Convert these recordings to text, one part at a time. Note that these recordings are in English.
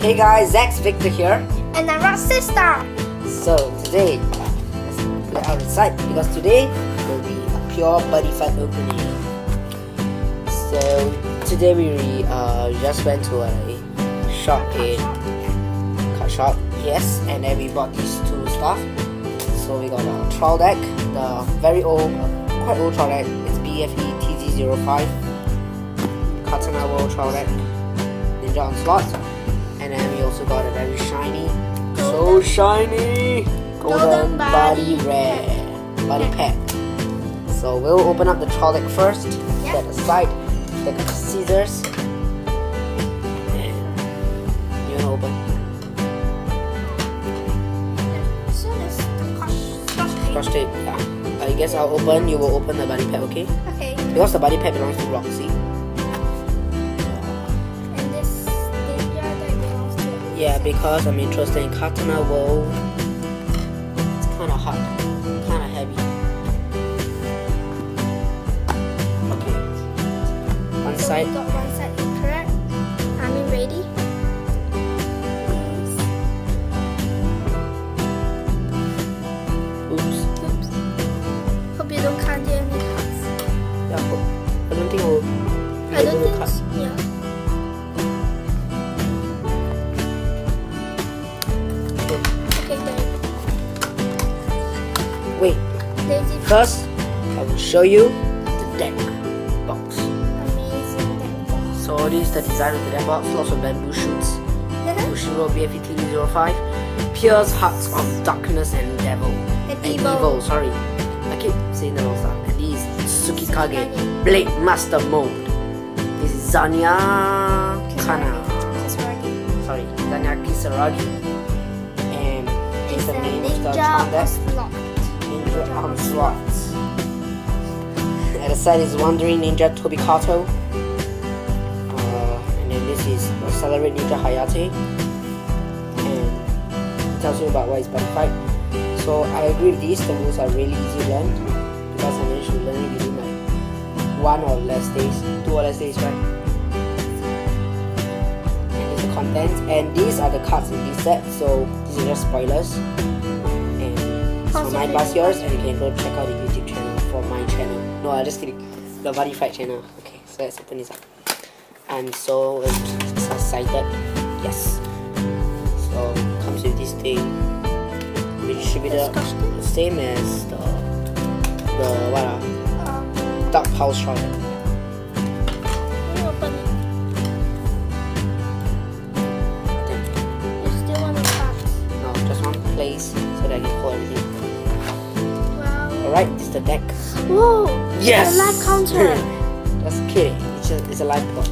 Hey guys, Zax Victor here. And I'm Rock Sister. So today, let's let out the because today will be a pure buddy fight opening. So today we uh, just went to a shop in car shop, yes, and then we bought these two stuff. So we got a trial deck, the very old, quite old trial deck. It's BFE TD05 Katana World trial deck, Ninja Onslaught, and then we also got a very shiny, so shiny, golden, Golden buddy buddy rare Buddy Pack. So we'll open up the deck first, Yeah. get aside, take the scissors, and you wanna open? As soon as crush, crush tape. Scotch tape, yeah. I guess I'll open, you will open the Buddy Pack, okay? Okay. Because the Buddy Pack belongs to Roxy. Yeah, because I'm interested in Katana World. It's kind of hot, kind of heavy. Okay. One So First I will show you the deck box. amazing then. So this is the design of the deck box. Lots of bamboo shoots. Bushiro BFET 05. Pierce Hearts of Darkness and Devil. And evil. evil. Sorry, I keep saying the wrong stuff. And this is Tsukikage Blade Master Mode. This is Zanya Kana. Kisaragi. Sorry, Zanya Kisaragi. And this is It's the name of the ninja deck. Ninja Onslaught. The side is Wandering Ninja Tobikato. Uh, and then this is Accelerate Ninja Hayate. And it tells you about what is Buddyfight. So I agree with these, the rules are really easy to learn because I managed to learn it within like one or less days, two or less days, right? And content, and these are the cards in this set, so these are just spoilers. Mine plus yours, and you can go check out the YouTube channel for my channel. No, I'm just kidding. The Buddyfight channel. Okay, so let's open this up. I'm so excited. Yes. So comes with this thing. We distributed Disgusting. the same as the the what ah, Um, Dark Pulse Shot. can you open it? You still want to cut? No, just one place so that I can hold everything. This is the deck. Whoa! Yes! The life counter. Just kidding. It's just it's a life pot.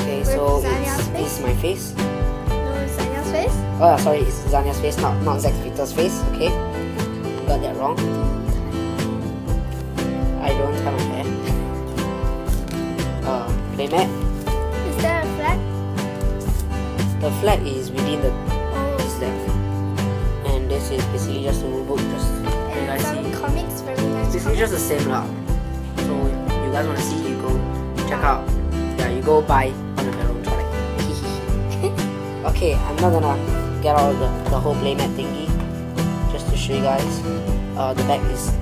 Okay, so Where's it's, this is my face. no, it's Zanya's face? Oh yeah, sorry, it's Zanya's face, not not Zax Victor's face. Okay, got that wrong. I don't have my hair. Uh, playmat. Is there a flag? The flag is within the Oh. this and this is basically just a rule book. Just guys some see. comics, very nice This is just the same lah. So you guys wanna see, you go check out. Yeah, you go buy one of your own product. okay, I'm not gonna get all the, the whole playmat thingy. Just to show you guys. Uh, the back is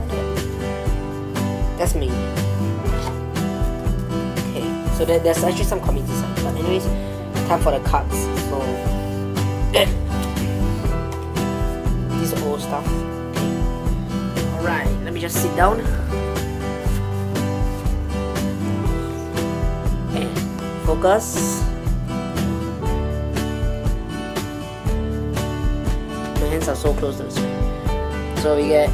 that's me. Okay, so there, there's actually some comics inside. But anyways, time for the cards. So this old stuff. Just sit down. And focus. My hands are so close to the screen. So we get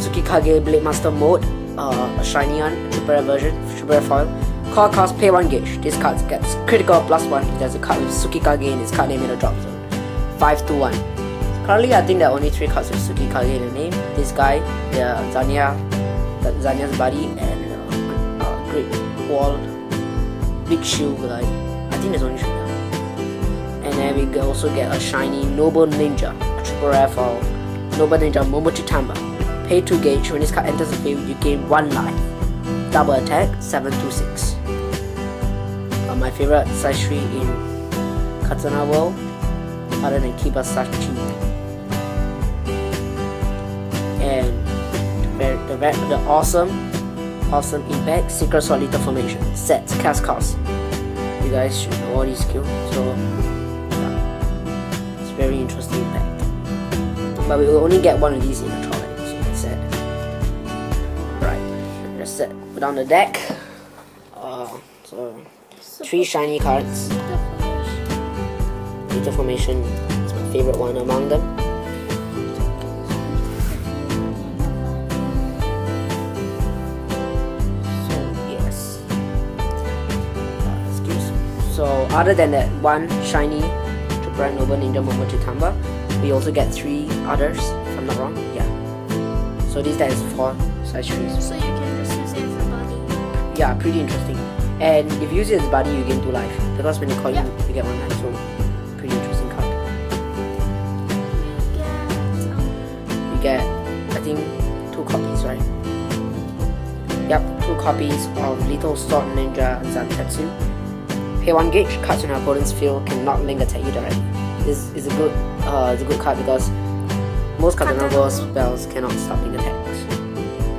Tsukikage Blade Master Mode, uh, a shiny one, rare version, rare foil. Card cost pay 1 gauge. This card gets critical plus 1 if there's a card with Tsukikage in its card name in the drop zone. 5 to 1. Currently, I think there are only three cards with Tsukikage in the name. This guy, the Zanya, the Zanya's buddy, and uh, uh, Great Wall, Big Shield guy. I think there's only three. And then we also get a shiny Noble Ninja, a triple rare foil. Noble Ninja Momochi Tamba. Pay 2 gauge. When this card enters the field, you gain 1 life. Double attack, 726. Uh, my favorite 3 in Katana World other than Kibasachi. And the, the, the awesome, awesome impact, Secret Solid Formation, set, cast cost. You guys should know all these skills, so yeah. it's very interesting impact. But we will only get one of these in the trial, so that's it. Right, that's it. Put on the deck. Uh, so three shiny cards. Beta Formation is my favorite one among them. Other than that one shiny Triple Noble Ninja Momochi Tamba, we also get three others, if I'm not wrong. Yeah. So this that is four size trees. So you can just use it as a body. Yeah, pretty interesting. And if you use it as body, you gain two life. Because when you call Yeah. you, you get one life. So pretty interesting card. You get You get, I think, two copies, right? Yep, two copies of Little Sword Ninja Zantetsu. Pay one gauge, cards in your opponent's field cannot link attack you directly. This is a good, uh, it's a good card because most Katana Katana Ball Ball. spells cannot stop link attacks.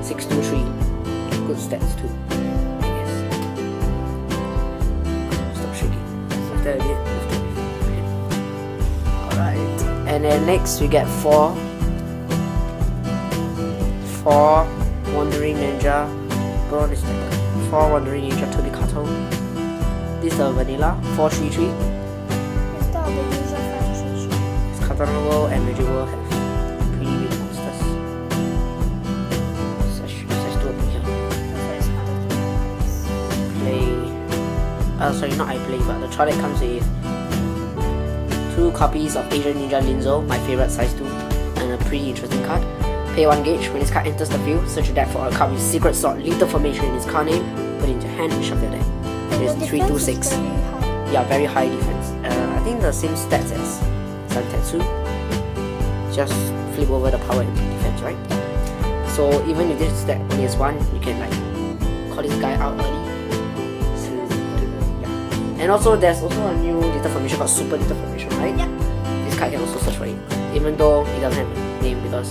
Six two three, good stats too. I guess. Stop shaking. Move that a bit. Move that a Alright. And then next we get four. Four Wandering Ninja. What is that? Four Wandering Ninja Tobikato. This is the vanilla. 433. instead of the usual five It's Katana World and World have pretty big monsters. Sash, sash two over here. There's other things. Play. Uh, sorry, not I play, but the Trolley comes with two copies of Agent Ninja Linzo, my favorite size 2, and a pretty interesting card. Pay 1 gauge, when this card enters the field, search your deck for a card with Secret Sword, Lethal Formation in its card name, put it into your hand, and shuffle your deck. And It's the 3 2 defense is 6. Yeah, very high defense. Uh, I think the same stats as Zantetsu. Just flip over the power and defense, right? So even if this deck only has one, you can like call this guy out early. Yeah. And also there's also a new lethal formation called Super Lethal Formation, right? Yeah. This card can also search for it. Even though it doesn't have a name because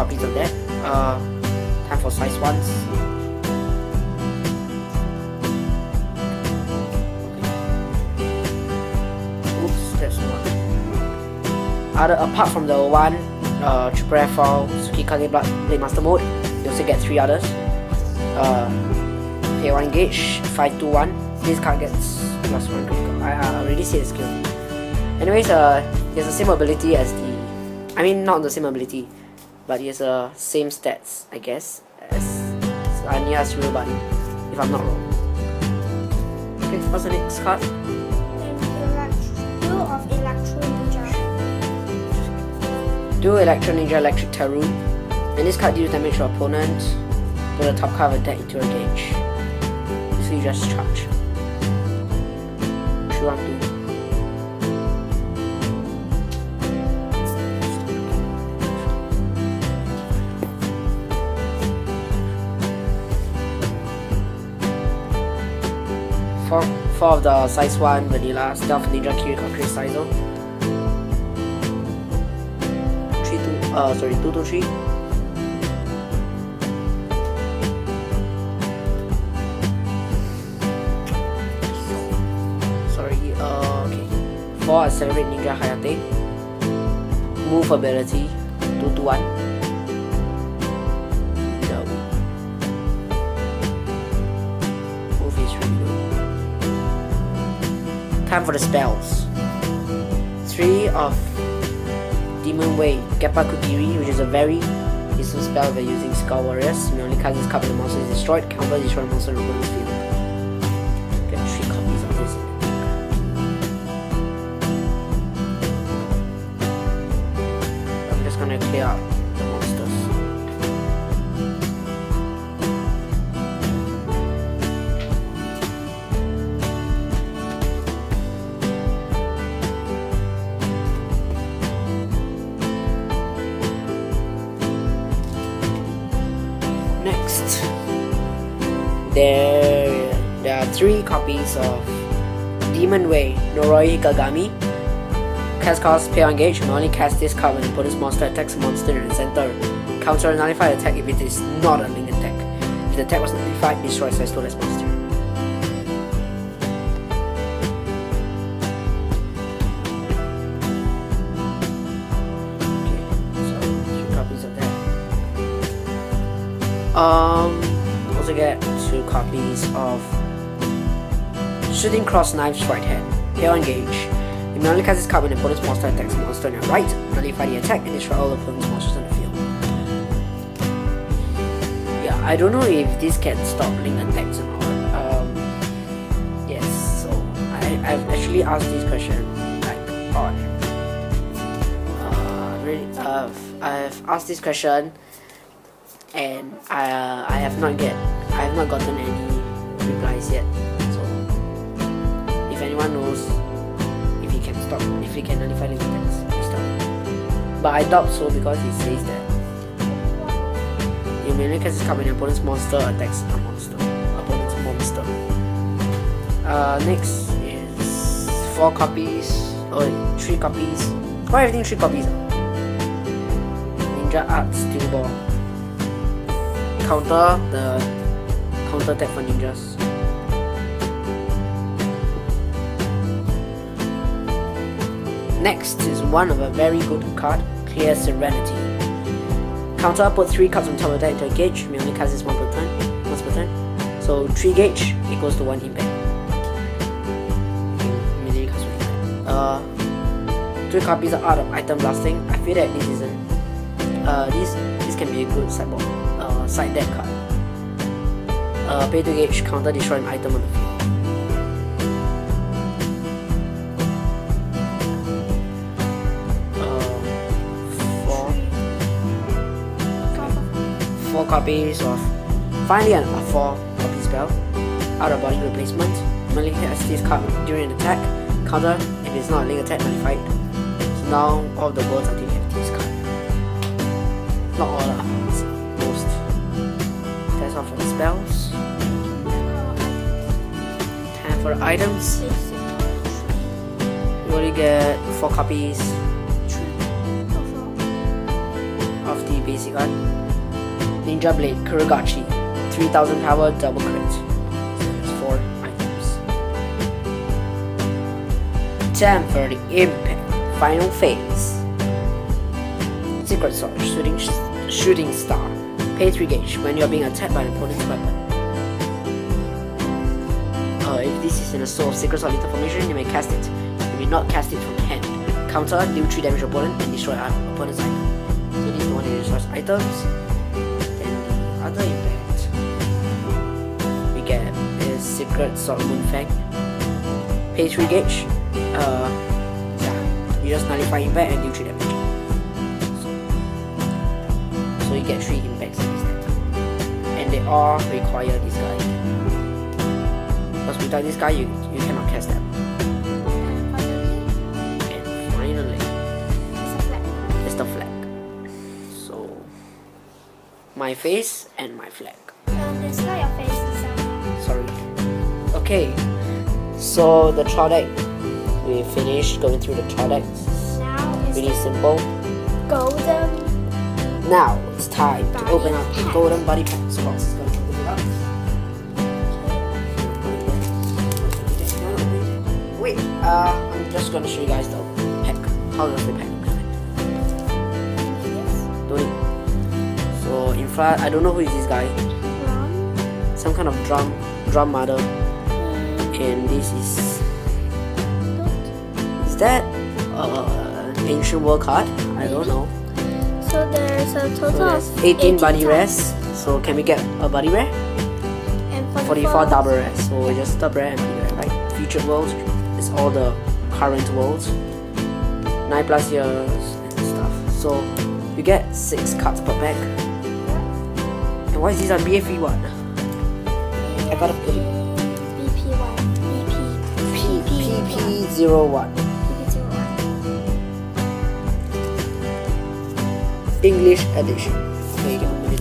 copies of that. Uh time for size ones. Oops, that's one. Other apart from the one uh, triple F file Tsukikage Blood Blade Master Mode, you also get three others. Uh, pay one gauge, five two one. This card gets plus one critical. I, already see the skill. Anyways, uh, has the same ability as the. I mean, not the same ability, but he has the same stats, I guess, as Zanya's real body, if I'm not wrong. Okay, what's the next card? Duel of Electro Ninja. Do Electro Ninja Electric Taru. And this card deals damage to your opponent. Put the top card of the deck into a gauge. So you just charge. 3 1 2. Four, four of the size 1 vanilla stealth ninja Kiriko Saizo. 3 2 uh sorry 2 2 3 sorry uh okay. 4 accelerate ninja hayate. Move ability 2 to 1 time for the spells 3 of Demon Way, Geppa which is a very useful spell you're using Skull Warriors. You only this card the monster is destroyed, counter destroy monster field. There there are three copies of Demon Way Noroi Kagami. Cast cost pay on gauge, only cast this card when the opponent's monster attacks a monster in the center. Counter a nullified attack if it is not a link attack. If the attack was nullified, destroy size less monster. Okay, so copies of that. Um, also get two copies of Shooting Cross Knives Right Hand. May only cast this card when the opponent's monster attacks monster on your right, nullify the attack, and destroy all opponent's monsters on the field. Yeah, I don't know if this can stop link attacks or not. Um, yes, so I, I've actually asked this question like on. Uh, I've asked this question and I uh, I have not get I have not gotten any replies yet. So if anyone knows if he can stop if he can nullify the attacks, tell. But I doubt so because it says that you may only cast this card when opponent's monster attacks a monster. Opponent's monster. Uh, next is four copies. Oh, three copies. Why everything three copies? Ninja Art Steel Ball counter the counter attack for ninjas. Next is one of a very good card, Clear Serenity. Counter up put three cards on top of that into a gauge, only cast this one per turn, once per turn. So three gauge equals to one impact. Immediately cast one impact. Uh, three copies of Art of Item Blasting. I feel that this isn't. Uh, this this can be a good sideboard uh, side deck card. Uh, pay to gauge, counter destroy an item on the field. Uh, four, four copies of finally a a four copy spell. Art of body replacement. Has this card during an attack. Counter if it's not a link attack nullified. So now all the worlds are have card. Not all. All for spells. Time for items. You only get four copies of the basic art. Ninja Blade Kuragachi. 3000 power double crit. So there's four items. Time for the impact. Final phase. Secret Sword, shooting, shooting star. Pay 3 gauge when you are being attacked by an opponent's weapon. Uh, if this is in a Soul of Secret Sword Lethal formation, you may cast it. You may not cast it from hand. Counter, deal 3 damage to opponent and destroy an opponent's item. So this is the one that destroys items. Then the other impact we get is Secret Sword Moonfang. Pay 3 gauge. Uh, yeah, you just nullify impact and deal 3 damage. So you get three impacts instead. And they all require this guy. Because without this guy you, you cannot cast them. And finally, it's the flag. So my face and my flag. Um, it's not your face, it's Sorry. Okay. So the trial deck we finished going through the trial deck. now Really simple. golden. Now it's time to open up the golden buddy packs box. Wait, uh, I'm just gonna show you guys the pack. How does the pack look like? It? So in front, I don't know who is this guy. Some kind of drum, drum mother. And this is is that uh, an ancient world card? I don't know. So there's a So total there's of 18 buddy rares. So can we get a buddy rare? And 44 double rares. So we just double rare and buddy rare, right? Featured worlds is all the current worlds. 9 plus years and stuff. So you get 6 cards per pack. And why is this a BFE one? I gotta put it. BP1. BP. P- PP01. PP01. English edition. Okay, yung ulit.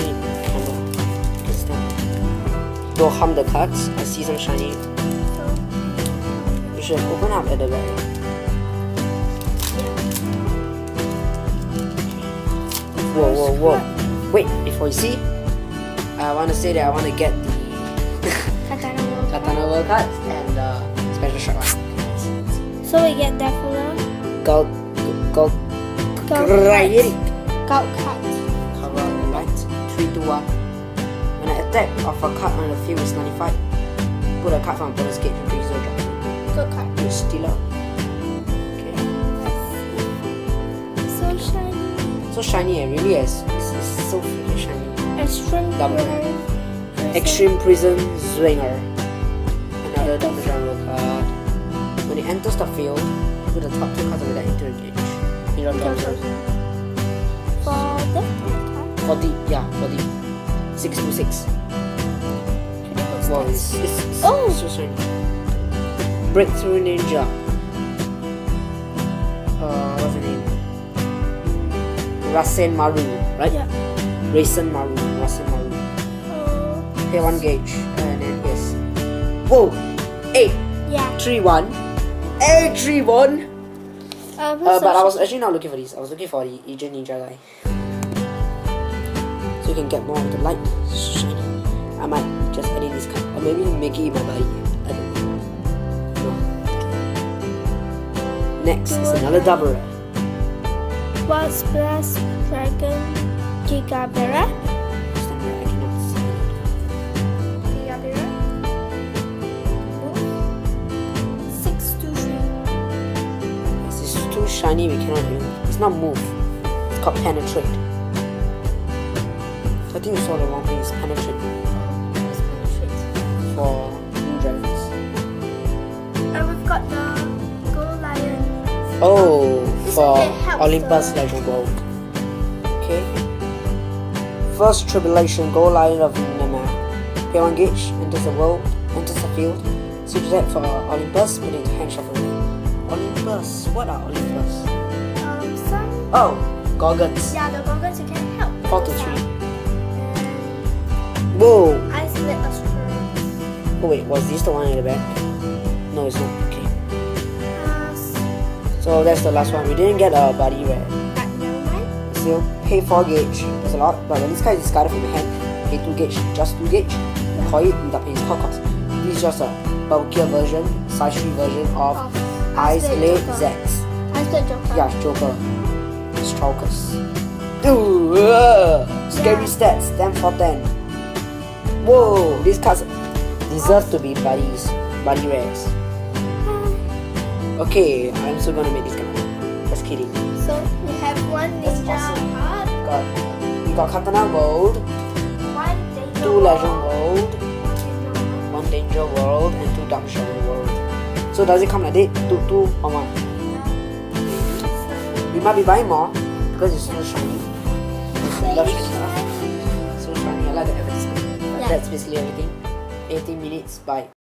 Wait, ano? What's that? To hum the cuts, see some shiny. You should open up at the very. Whoa, whoa, whoa. Wait, before you see, I want to say that I want to get the Katana World Katana World Cuts and uh, Special Shot so we get Defula, Gold, gold, Gold Great. Gout Cut. Cover right. Three, two, one. When an attack of a card on the field is 95, put a card from bonus gauge into your drop. Good card. You steal out. Okay. So shiny. So shiny and really is is so freaking shiny. Extreme. Prison. Extreme Prison Zwinger. Another double jungle card. When it enters the field, put the top two cards of deck into the gauge. In your drop. For the card. 40, yeah, 40. 6 to 6. Critical Wow, stats. it's, it's, it's Oh! so shiny. Breakthrough Ninja. Uh, what's the name? Rasen Maru, right? Yeah. Rasen Maru, Rasen Maru. Oh, Pay one gauge, and then yes. Whoa! 8, yeah. 3, 1. 8, 3, 1. Uh, Uh, but I was actually not looking for these. I was looking for the Agent Ninja guy. So you can get more of the light. Shiny. I might just in this card. Or maybe make it my body. I don't know. No. Next is another double Blast Dragon Gigabera? Shiny, we cannot even. It's not move. It's called penetrate. I think you saw the wrong thing. It's penetrate Let's penetrate. for dragons. And we've got the Gold Lion. Oh, This for Olympus the- Legend World. Okay. First Tribulation, Gold Lion of Nemea. One gauge, enters the world, enters the field. Switch that for Olympus, put it into hand shuffle. Olympus, what are Olympus? Um, some. Oh, Gorgons. Yeah, the Gorgons you can help. Four to three. Whoa! Isolate Astra. Oh wait, was this the one in the back? No, it's not. Okay. Uh, So that's the last one. We didn't get a buddy rare. but never mind. Still, pay 4 gauge. That's a lot. But when this card is discarded from your hand, pay 2 gauge. Just 2 gauge. Call it without paying call cost. This is just a bulkier version, size 3 version of Of Ice Blade Joker. Zex. Joker. Yeah, Joker. Strokers. Ooh, uh, scary Yeah. stats. 10 for 10. Whoa, these cards deserve to be buddies. Buddy rares. Okay, I'm still gonna make this card. Just kidding. So we have one ninja awesome. card, Got, we got Katana Gold, one danger two Legend world, World, one danger world. one Danger World, and two Dark Shadow World. So does it come like that? Two, two, or one? We might be buying more because it's so shiny. I love shiny so stuff. So shiny. I like the advertisement. Yeah. That's basically everything. 18 minutes. Bye.